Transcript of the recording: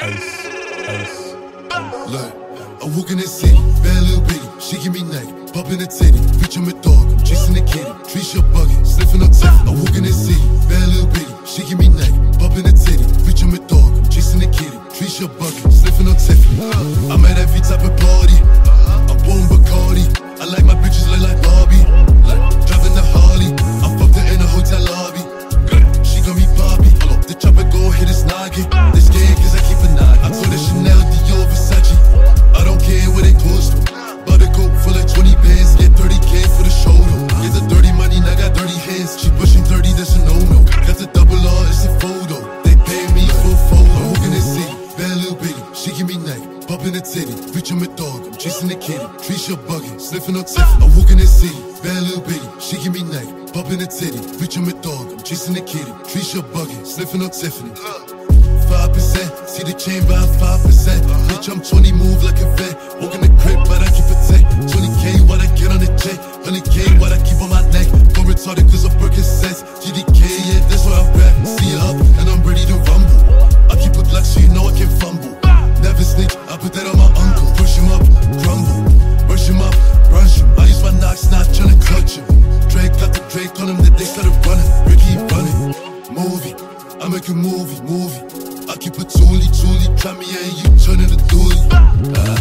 I walk in the city, bad little bitty. She give me neck, popping the titty. Bitch, I'm a dog, I'm chasing the kitty. Trees your bucket, sniffing up tiff. I walk in the city, bad little bitty. She give me neck, popping the titty. Bitch, I'm a dog, I'm chasing the kitty. Trees your bucket, sniffing up tiff. I'm at every type of party. I'm pouring Bacardi. I like my bitches look like Barbie. Like driving the Harley. I fucked her in a hotel lobby. She got me Bobby. The chopper go hit his noggin. They Bitty. She give me neck. Popping the titty. Bitch, a dog. I'm chasing the kitty. Trees your bucket. Sniffing on tiff. I walk in the city. Bad little bitty. She give me neck. Popping the titty. Bitch, a dog. I'm chasing the kitty. Trees your bucket. Sniffing on Tiffany. Five percent, see the chain by five percent. Bitch, I'm 20, move like a vet. Walk in the crib, but I keep it tech. 20k, what I get on the jet. 100k, what I keep on my neck. Go retarded, cause of Percocets. GDK, yeah, that's where I'm. See you up, fake on him, the dick started running. Ricky running. Movie, I make a movie, movie. I keep a toolie, toolie. Try me, and you turn into dooley. Uh,